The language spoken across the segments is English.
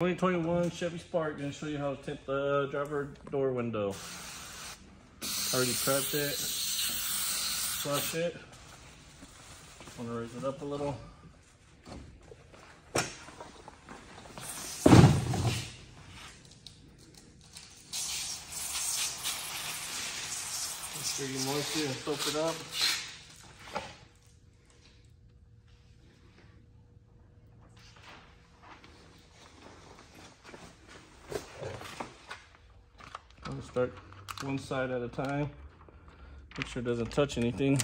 2021 Chevy Spark. Gonna show you how to tint the driver door window. Already prepped it, flush it. Want to raise it up a little. Make sure you moisten and soak it up. I'm gonna start one side at a time. Make sure it doesn't touch anything.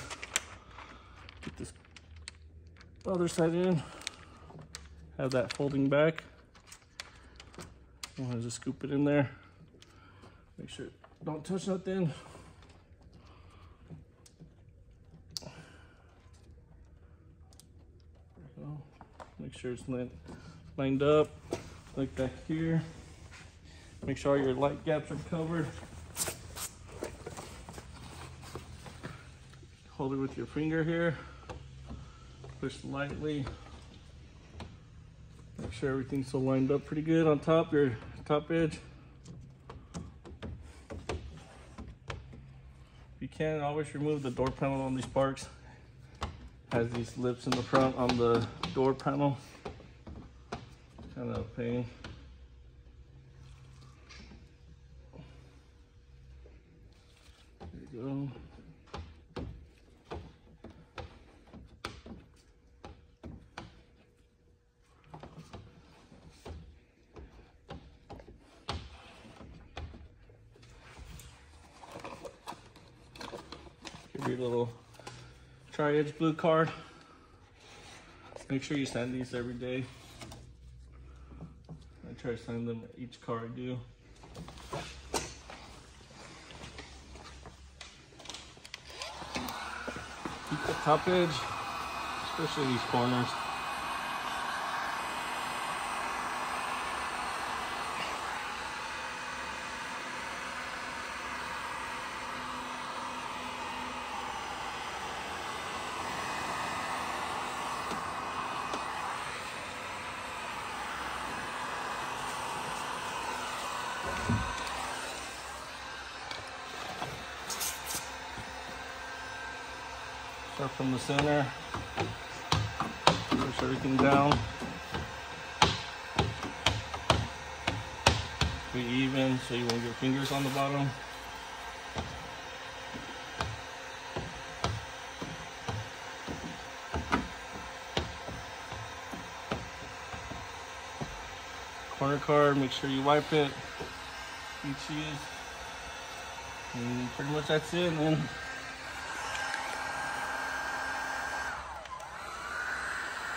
Get this other side in. Have that folding back. I'm gonna just scoop it in there. Make sure don't touch nothing. Make sure it's lined up like back here. Make sure your light gaps are covered. Hold it with your finger here. Push lightly. Make sure everything's so lined up pretty good on top, your top edge. If you can, always remove the door panel on these Sparks. Has these lips in the front on the door panel. Kind of a pain. There you go. Give your little tri-edge blue card. Make sure you sign these every day. I try to sign them each car I do. Keep the top edge, especially these corners. Start from the center. Push everything down. Be even so you won't get fingers on the bottom. Corner card, make sure you wipe it each use. And pretty much that's it. And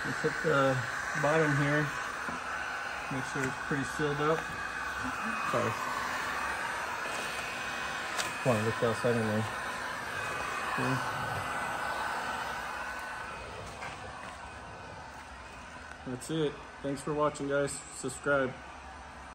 Let's hit the bottom here. Make sure it's pretty sealed up. Sorry. Come on, look outside anyway. Okay. That's it. Thanks for watching, guys. Subscribe.